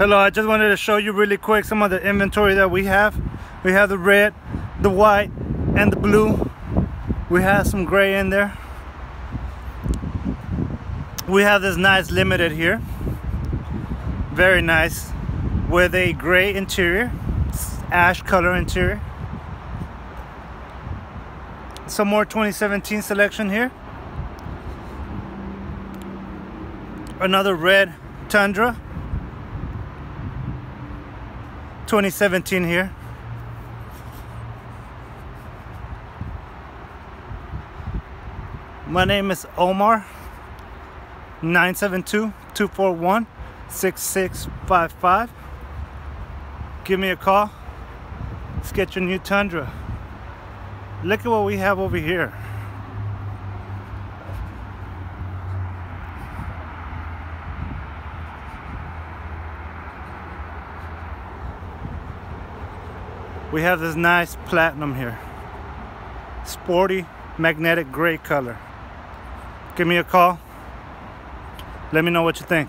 Hello, I just wanted to show you really quick some of the inventory that we have. We have the red, the white, and the blue. We have some gray in there. We have this nice limited here. Very nice. With a gray interior, ash color interior. Some more 2017 selection here. Another red Tundra 2017 here. My name is Omar. 972-241-6655. Give me a call. Let's get your new Tundra. Look at what we have over here. We have this nice platinum here. Sporty magnetic gray color. Give me a call. Let me know what you think